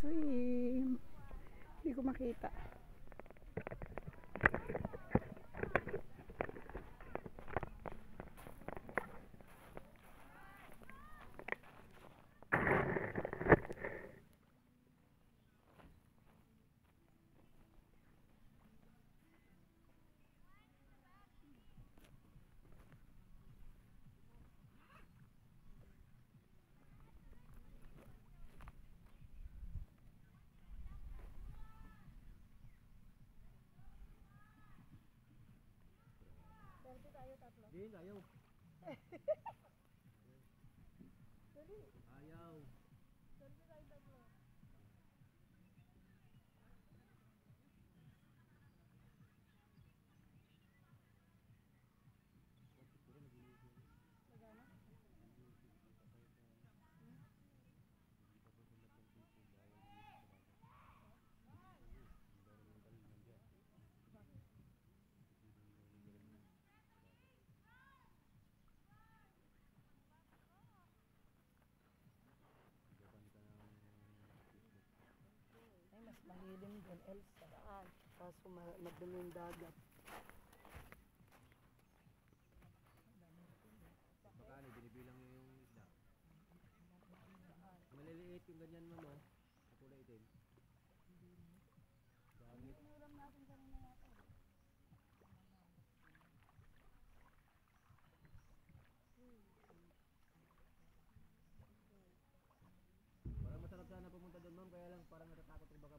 swim. Hindi ko makita. Hindi, ayaw. Ayaw. Malilim doon, Elsa. Saan? Kaso ma- madumi yung dagat. Magkano, binibilang niyo yung isda. Maliliit yung ganyan mo, no? Sa kulay itim. Dami. Parang masarap sana pumunta doon, ma'am. Kaya lang parang natatakot rin baka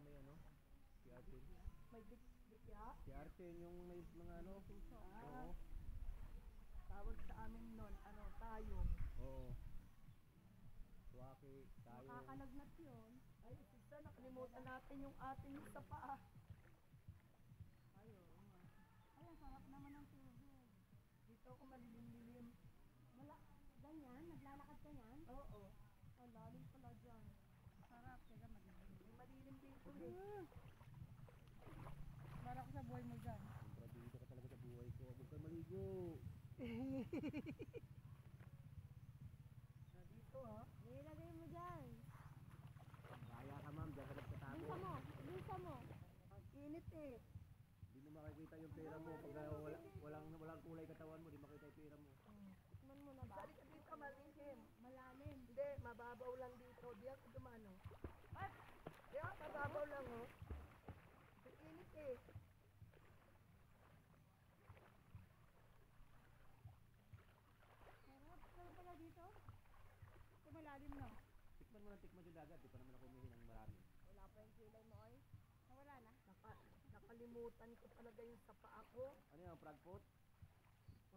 Artin. May bikya. Si Artin yung may mga ano. Oo. Tawag sa amin nun, ano, tayo. Oo. Tuwaki, tayo. Nakakalagnat yun. Ay, sisa, nakalimutan natin yung ating sa paa. Ay, oo nga. Ay, ang sarap naman ng tubig. Dito ako malilim-lilim. Wala, ganyan? Naglalakad ka yan? Oo. Ang lalim pala dyan. Sarap, kaya malilim. Malilim dito eh. Para ko sa buhay mo dyan. Kontrabida ka talaga sa ka maligo. Na dito ha. Nilagay mo dyan. Kaya ka ma'am, dyan ka nagtatago. Bisa mo. Bisa mo. Init eh. Hindi mo makikita yung pera mo. Pag uh, wala, walang, walang kulay katawan mo, di makita yung pera mo. Tikman mo na ba? Ka dito, malihim. Malalim. Hindi, mababaw lang dito. Di ako dumano. At, di ako, mababaw lang oh. Ang init eh. Sarap. Sarap pala dito. Ito malalim na. Tikman mo ng tikman yung dagat. Di pa naman ako umihi ng marami. Wala pa yung kilay mo ay. Nawala na. Naka, nakalimutan ko talaga yung sa paa ko. Ano yung frog foot?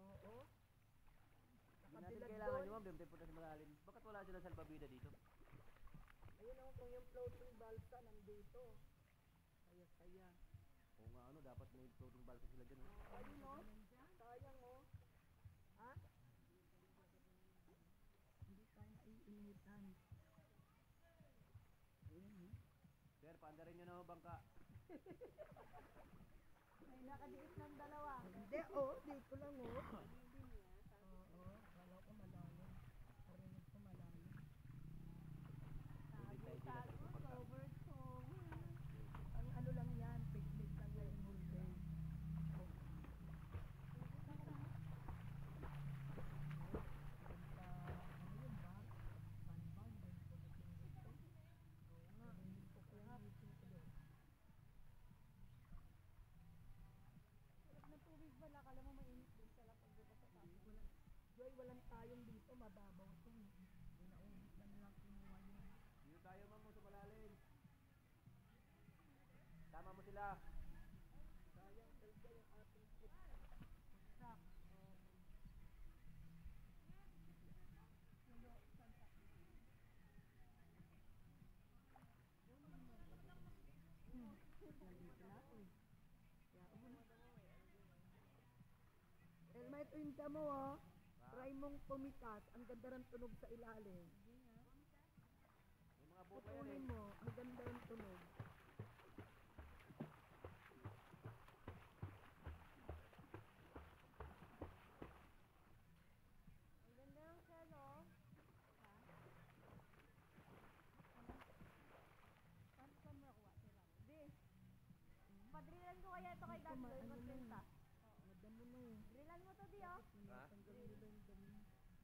Oo. Hindi natin kailangan nyo ma'am. Di punta sa malalim. Bakit wala sila salbabida dito? Ayun ako kung yung floating balsa nandito. Kaya saya. Oo nga ano, dapat may floating balsa sila dyan. Oh. Ayun oh. Sayang oh. Ha? Hindi tayo naiinitan. Ayun. Sir, paanda rin nyo na ho bangka. May nakadiit ng dalawa. Hindi oh, dito lang oh. Oo, kala ko malalim. Parinig ko malalim. Tago, tago. Cover, cover. Ang ano lang yan, picnic lang yan whole day. Sarap na tubig pala. Kala mo mainit din sa lapag dito sa tapo. Joy, walang tayong dito, mababaw to. Binaubit na nilang kinuha yun. Dito tayo ma'am mo sa malalim. Tama mo sila. Sayang talaga yung ating ako eh. Kaya ako na. Elma, ito yung damo oh. Try mong pumitas. Ang ganda ng tunog sa ilalim. Yung mga buka Putulin mo. Ang ganda ng tunog. Ang ganda ng selo. Paano ka makakuha sila? Hindi. Padrilan ko kaya ito kay Dad. Ano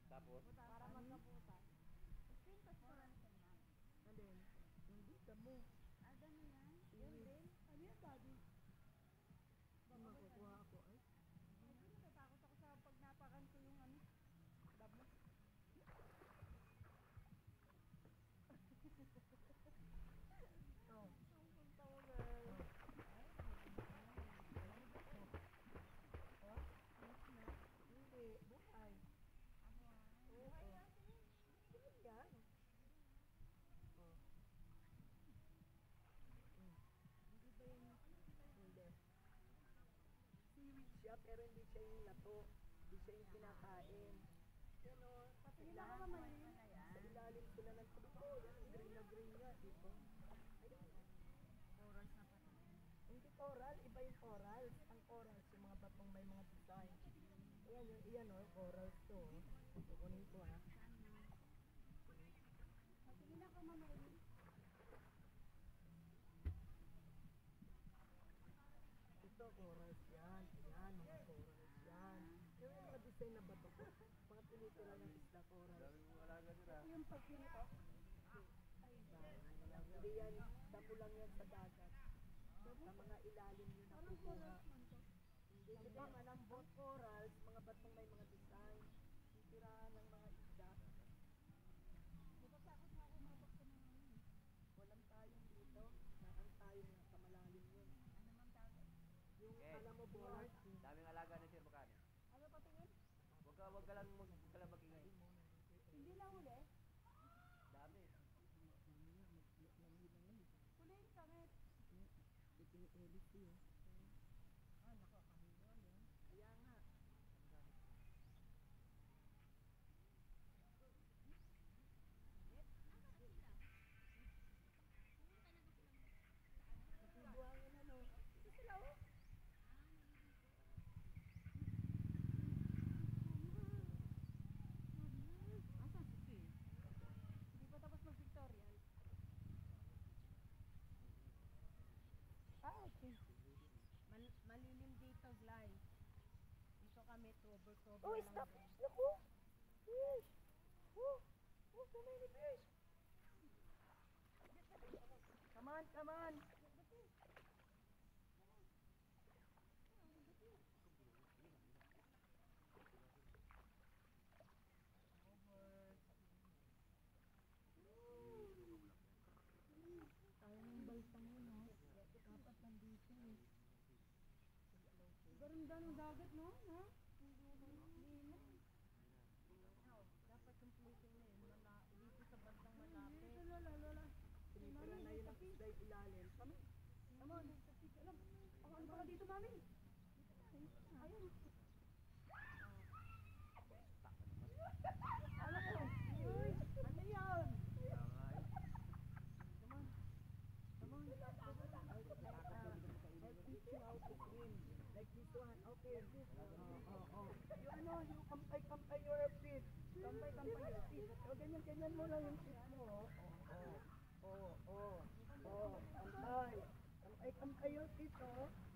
Tapos? Para magkaputas. Pintas ko lang sa. Alin? Hindi ka mo. Ah, dami yan? Yun din? Ano yan, daddy? Baka makukuha ako ay. Hindi, natatakot ako sa pag napakan ko yung ano. Dabo. Oh. Ang punta mo, girl. Hindi, buhay. Buhay yan. Buhay yan. Oh. Mm. Hindi ba yung... Hindi. Seaweed siya, pero hindi siya yung lato. Hindi siya yung kinakain. Yan o. Patingin ako mamaya. Sa ilalim sila ng tubig. Oh, yan. Green na green nga. Dito. Ayun. Corals na pati. Hindi coral, iba yung corals. Ang corals, yung mga batong may mga design. Ayan, yung, iyan o, corals to. oh. Kukunin ko ha. Patingin ako mamaya. Ito, corals yan. Ayan, mga corals yan. Design na bato ko. Mga tinitira ng isla corals. Dami mong alaga nila. Yung pagpinito. Hindi yan, damo lang yan sa dagat. Sa mga ilalim yun nakukuha. Hindi, di ba malambot corals, mga batong may mga design. Titirahan ng mga isda. Natatakot na ako mabak sa mga ano. Walang tayong dito. Nakang tayong sa malalim yun. Ano man tawag? Yung alam mo, borat. Daming alaga na sir, magkano? Ano patingin? Huwag ka, lang, mag- ka lang magingay. Hindi na huli. Dami. Huli yung sangit. Ah, nakakahiwa yan. Kaya nga. Natibuhangin ano. Ito sila oh. Asan si Phil? Hindi pa tapos mag-tutorial. Ah, okay. Mal- malilim dito, Glay. Dito kami, cover-cover Oh, stop! din. Look oh! Fish! Oh! Oh, so many fish! Come on, come on! Ng dagat, no? Ha? Lino. Dapat yung plating na yun, mala- dito sa bandang malapit. Lala, lala. Tinitira na yun ang isda yung ilalim. Come on. Come on. Alam, ang ano mami? Ayun. Ano ko? Uy, ano? Tangay. Come on. Come on. I'll teach you how to swim. Like this one. Okay. Oh, oh, oh. You ano, you kampay-kampay your feet. Kampay-kampay your feet. O, ganyan, ganyan mo lang yung feet mo. Oh, oh, oh, oh, oh, kampay. Kampay-kampay your feet, oh. Oh,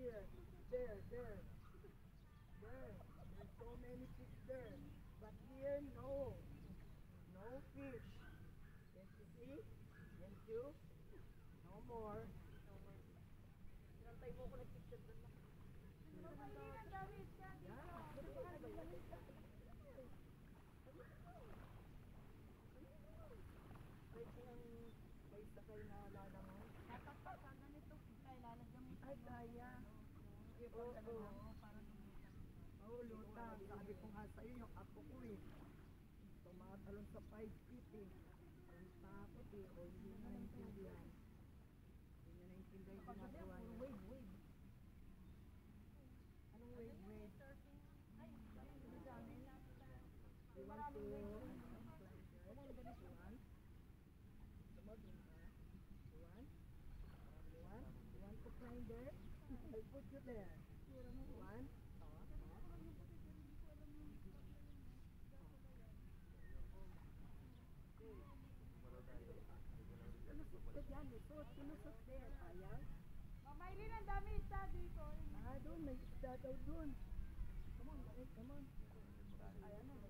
here. There, there. There. There's so many fish there. But here, no. No fish. Can't you see? Can't you? No more. No more. Sinantay mo ako nag-picture doon Ay, kaya. Oo, oo. lutang. Sabi ko nga sa'yo, yung apo ko eh. Tumatalon sa 5 feet eh. Ang takot eh. O, hindi niya naintindihan. Hindi niya naintindihan ginagawa niya. line there. I'll put you there. One. Oh. Kinusot ka dyan, lusot. Kinusot there. Ayaw. Mamaylin, ang dami isda dito. Ah, doon. May isda daw doon. Come on, balik. Come on. Ayan na.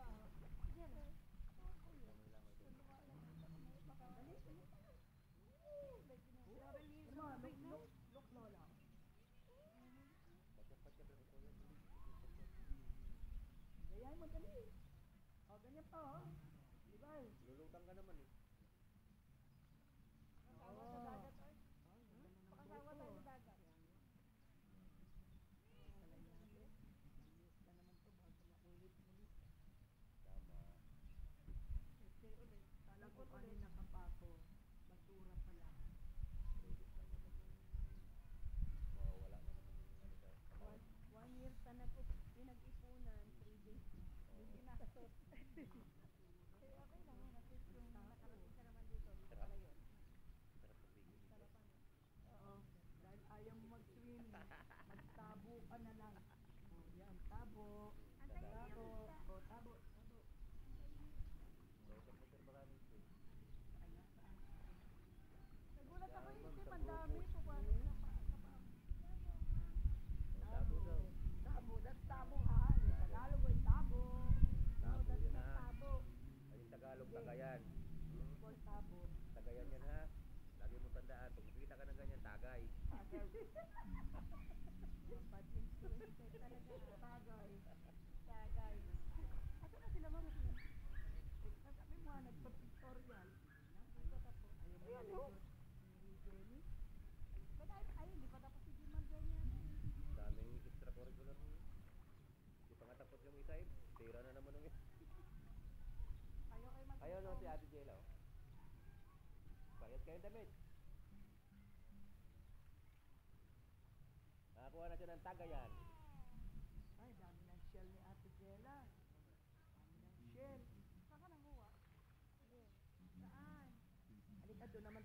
Ay, madali. O, ganyan pa, oh. Gracias. tagayan. Hmm? Tagayan yan ha. Lagi mo tandaan, pag makikita ka ng ganyan, tagay. Tagay. Tagay. Tagay. Asa na sila marunong? Sabi mo, nagpa-pictorial. Ayan, no? Jenny. Pero ayun, di pa tapos si Jimman Jenny. Daming extracurricular mo. Di pa nga tapos yung isa eh. Tira na naman ng isa. Ayun o si Ate Jela o. Bayad kayong damit. Nakakuha natin ng tagayan. Ay, dami ng shell ni Ate Jela. Dami ng shell. Saan ka nanguha? Saan? Halika doon naman